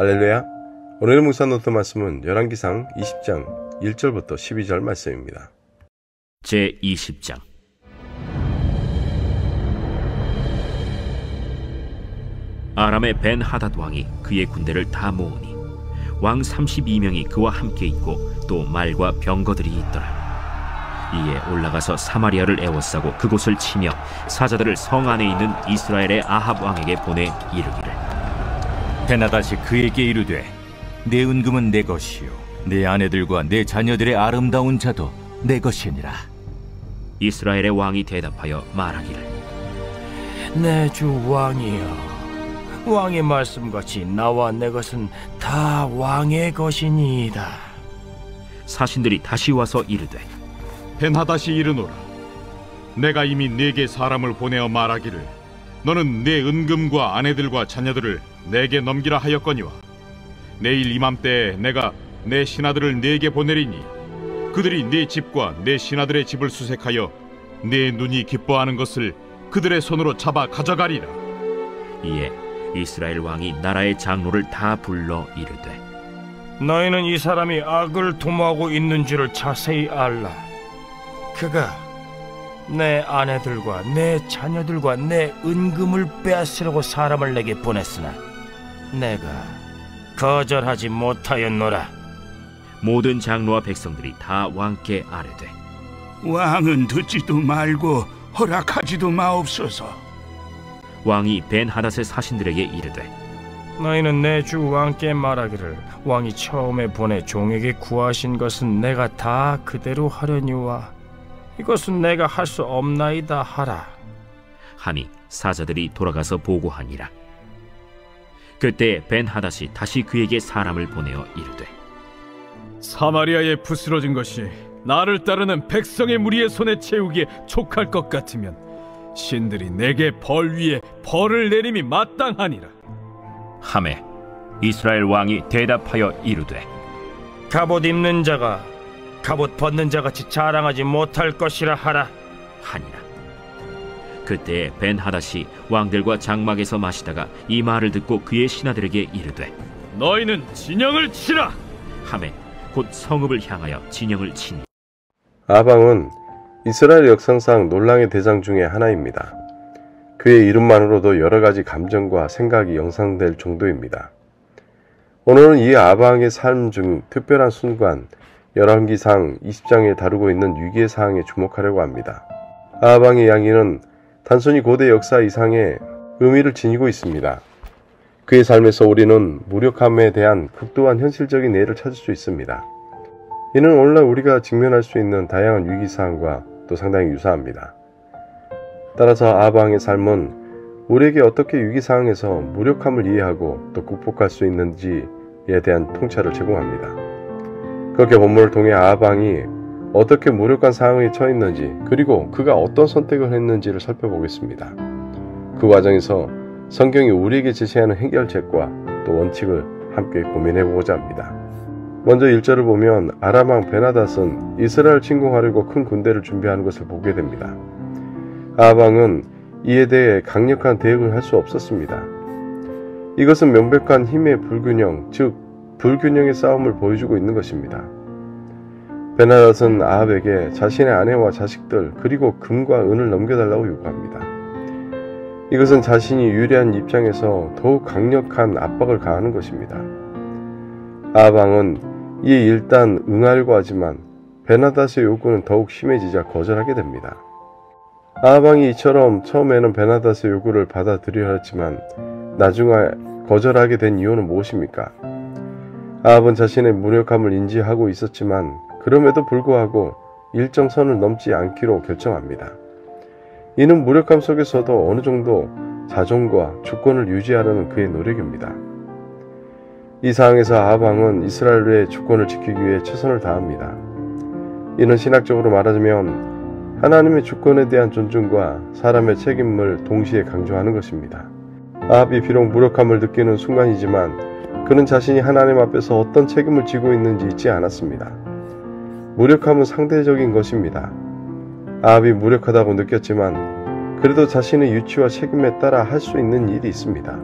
할렐루야. 오늘의 묵상 노트 말씀은 열왕기상 20장 1절부터 12절 말씀입니다. 제 20장 아람의 벤 하닷 왕이 그의 군대를 다 모으니 왕 32명이 그와 함께 있고 또 말과 병거들이 있더라. 이에 올라가서 사마리아를 에워싸고 그곳을 치며 사자들을 성 안에 있는 이스라엘의 아합 왕에게 보내 이르기를 베나다시 그에게 이르되 내 은금은 내 것이요 내 아내들과 내 자녀들의 아름다운 자도 내 것이니라. 이스라엘의 왕이 대답하여 말하기를 내 주 왕이여 왕의 말씀같이 나와 내 것은 다 왕의 것이니이다. 사신들이 다시 와서 이르되 벤하다시 이르노라. 내가 이미 네게 사람을 보내어 말하기를 너는 내 은금과 아내들과 자녀들을 내게 넘기라 하였거니와 내일 이맘때에 내가 내 신하들을 네게 보내리니 그들이 네 집과 내 신하들의 집을 수색하여 내 눈이 기뻐하는 것을 그들의 손으로 잡아 가져가리라. 이에 이스라엘 왕이 나라의 장로를 다 불러 이르되 너희는 이 사람이 악을 도모하고 있는 줄을 자세히 알라. 그가 내 아내들과 내 자녀들과 내 은금을 빼앗으려고 사람을 내게 보냈으나 내가 거절하지 못하였노라 모든 장로와 백성들이 다 왕께 아뢰되 왕은 듣지도 말고 허락하지도 마옵소서. 왕이 벤 하닷의 사신들에게 이르되 너희는 내 주 왕께 말하기를 왕이 처음에 보내 종에게 구하신 것은 내가 다 그대로 하려니와 이것은 내가 할 수 없나이다 하라. 하니 사자들이 돌아가서 보고하니라. 그때 벤 하닷이 다시 그에게 사람을 보내어 이르되 사마리아에 부스러진 것이 나를 따르는 백성의 무리의 손에 채우기에 촉할 것 같으면 신들이 내게 벌 위에 벌을 내림이 마땅하니라. 함에 이스라엘 왕이 대답하여 이르되 갑옷 입는 자가 갑옷 벗는 자 같이 자랑하지 못할 것이라 하라 하니라 그때 벤 하닷이 왕들과 장막에서 마시다가 이 말을 듣고 그의 신하들에게 이르되 너희는 진영을 치라 함에 곧 성읍을 향하여 진영을 치니 아방은 이스라엘 역사상 논란의 대장 중의 하나입니다. 그의 이름만으로도 여러 가지 감정과 생각이 영상될 정도입니다. 오늘은 이 아방의 삶 중 특별한 순간 열왕기상 20장에 다루고 있는 위기의 사항에 주목하려고 합니다. 아방의 이야기는 단순히 고대 역사 이상의 의미를 지니고 있습니다. 그의 삶에서 우리는 무력함에 대한 극도한 현실적인 예를 찾을 수 있습니다. 이는 오늘날 우리가 직면할 수 있는 다양한 위기사항과 또 상당히 유사합니다. 따라서 아방의 삶은 우리에게 어떻게 위기상황에서 무력함을 이해하고 또 극복할 수 있는지에 대한 통찰을 제공합니다. 그렇게 본문을 통해 아방이 어떻게 무력한 상황에 처했는지 그리고 그가 어떤 선택을 했는지를 살펴보겠습니다. 그 과정에서 성경이 우리에게 제시하는 해결책과 또 원칙을 함께 고민해 보고자 합니다. 먼저 1절을 보면 아람왕 베나닷은 이스라엘 침공하려고 큰 군대를 준비하는 것을 보게 됩니다. 아방은 이에 대해 강력한 대응을 할 수 없었습니다. 이것은 명백한 힘의 불균형, 즉 불균형의 싸움을 보여주고 있는 것입니다. 베나닷은 아합에게 자신의 아내와 자식들 그리고 금과 은을 넘겨달라고 요구합니다. 이것은 자신이 유리한 입장에서 더욱 강력한 압박을 가하는 것입니다. 아방은 이에 일단 응하려고 하지만 베나닷의 요구는 더욱 심해지자 거절하게 됩니다. 아방이 이처럼 처음에는 베나닷의 요구를 받아들여야 했지만 나중에 거절하게 된 이유는 무엇입니까? 아합은 자신의 무력함을 인지하고 있었지만 그럼에도 불구하고 일정 선을 넘지 않기로 결정합니다. 이는 무력함 속에서도 어느 정도 자존과 주권을 유지하려는 그의 노력입니다. 이 상황에서 아방은 이스라엘의 주권을 지키기 위해 최선을 다합니다. 이는 신학적으로 말하자면 하나님의 주권에 대한 존중과 사람의 책임을 동시에 강조하는 것입니다. 아합이 비록 무력함을 느끼는 순간이지만 그는 자신이 하나님 앞에서 어떤 책임을 지고 있는지 잊지 않았습니다. 무력함은 상대적인 것입니다. 아합이 무력하다고 느꼈지만 그래도 자신의 유치와 책임에 따라 할 수 있는 일이 있습니다.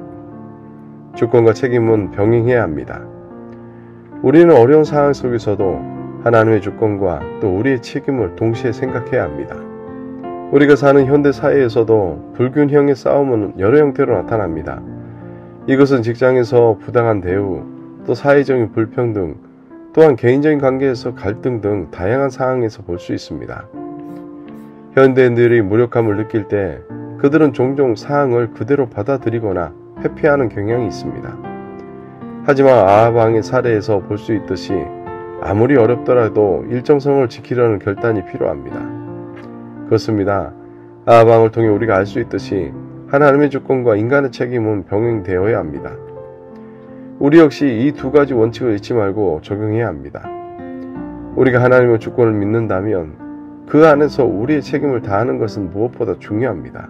주권과 책임은 병행해야 합니다. 우리는 어려운 상황 속에서도 하나님의 주권과 또 우리의 책임을 동시에 생각해야 합니다. 우리가 사는 현대 사회에서도 불균형의 싸움은 여러 형태로 나타납니다. 이것은 직장에서 부당한 대우, 또 사회적인 불평등, 또한 개인적인 관계에서 갈등 등 다양한 상황에서 볼 수 있습니다. 현대인들이 무력함을 느낄 때 그들은 종종 사항을 그대로 받아들이거나 회피하는 경향이 있습니다. 하지만 아하방의 사례에서 볼 수 있듯이 아무리 어렵더라도 일정성을 지키려는 결단이 필요합니다. 그렇습니다. 아방을 통해 우리가 알 수 있듯이 하나님의 주권과 인간의 책임은 병행되어야 합니다. 우리 역시 이 두 가지 원칙을 잊지 말고 적용해야 합니다. 우리가 하나님의 주권을 믿는다면 그 안에서 우리의 책임을 다하는 것은 무엇보다 중요합니다.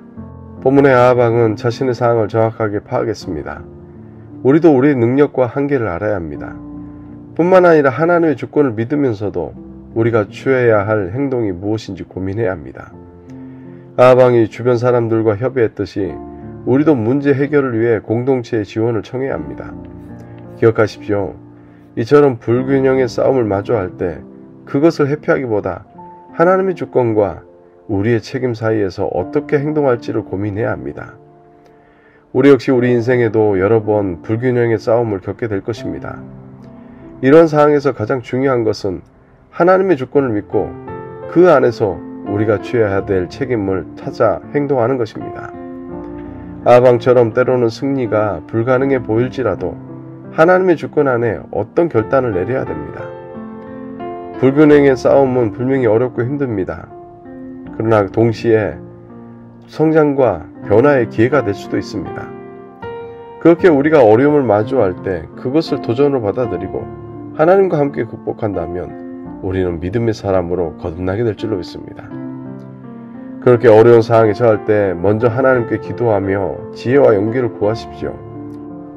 본문의 아하방은 자신의 상황을 정확하게 파악했습니다. 우리도 우리의 능력과 한계를 알아야 합니다. 뿐만 아니라 하나님의 주권을 믿으면서도 우리가 취해야 할 행동이 무엇인지 고민해야 합니다. 아방이 주변 사람들과 협의했듯이 우리도 문제 해결을 위해 공동체의 지원을 청해야 합니다. 기억하십시오. 이처럼 불균형의 싸움을 마주할 때 그것을 회피하기보다 하나님의 주권과 우리의 책임 사이에서 어떻게 행동할지를 고민해야 합니다. 우리 역시 우리 인생에도 여러 번 불균형의 싸움을 겪게 될 것입니다. 이런 상황에서 가장 중요한 것은 하나님의 주권을 믿고 그 안에서 우리가 취해야 될 책임을 찾아 행동하는 것입니다. 아방처럼 때로는 승리가 불가능해 보일지라도 하나님의 주권 안에 어떤 결단을 내려야 됩니다. 불균형의 싸움은 분명히 어렵고 힘듭니다. 그러나 동시에 성장과 변화의 기회가 될 수도 있습니다. 그렇게 우리가 어려움을 마주할 때 그것을 도전으로 받아들이고 하나님과 함께 극복한다면 우리는 믿음의 사람으로 거듭나게 될 줄로 믿습니다. 그렇게 어려운 상황에 처할 때 먼저 하나님께 기도하며 지혜와 용기를 구하십시오.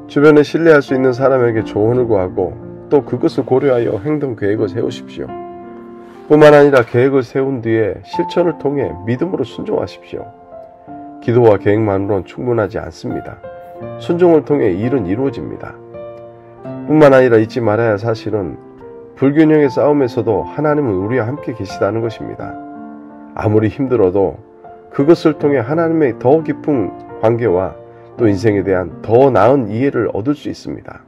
주변에 신뢰할 수 있는 사람에게 조언을 구하고 또 그것을 고려하여 행동 계획을 세우십시오. 뿐만 아니라 계획을 세운 뒤에 실천을 통해 믿음으로 순종하십시오. 기도와 계획만으로는 충분하지 않습니다. 순종을 통해 일은 이루어집니다. 뿐만 아니라 잊지 말아야 할 사실은 불균형의 싸움에서도 하나님은 우리와 함께 계시다는 것입니다. 아무리 힘들어도 그것을 통해 하나님의 더 깊은 관계와 또 인생에 대한 더 나은 이해를 얻을 수 있습니다.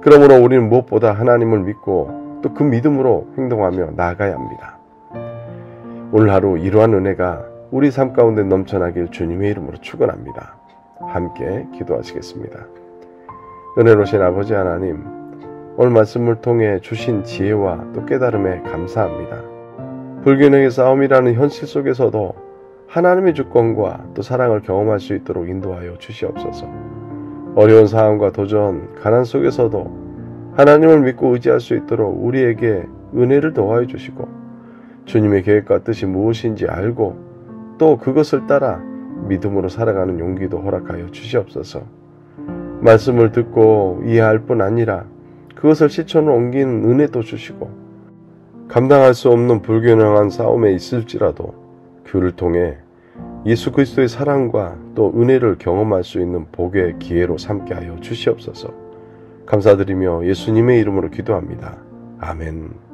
그러므로 우리는 무엇보다 하나님을 믿고 또 그 믿음으로 행동하며 나아가야 합니다. 오늘 하루 이러한 은혜가 우리 삶 가운데 넘쳐나길 주님의 이름으로 축원합니다. 함께 기도하시겠습니다. 은혜로신 아버지 하나님 오늘 말씀을 통해 주신 지혜와 또 깨달음에 감사합니다. 불균형의 싸움이라는 현실 속에서도 하나님의 주권과 또 사랑을 경험할 수 있도록 인도하여 주시옵소서. 어려운 상황과 도전, 가난 속에서도 하나님을 믿고 의지할 수 있도록 우리에게 은혜를 더하여 주시고 주님의 계획과 뜻이 무엇인지 알고 또 그것을 따라 믿음으로 살아가는 용기도 허락하여 주시옵소서. 말씀을 듣고 이해할 뿐 아니라 그것을 실천으로 옮긴 은혜도 주시고 감당할 수 없는 불균형한 싸움에 있을지라도 그를 통해 예수 그리스도의 사랑과 또 은혜를 경험할 수 있는 복의 기회로 삼게 하여 주시옵소서. 감사드리며 예수님의 이름으로 기도합니다. 아멘.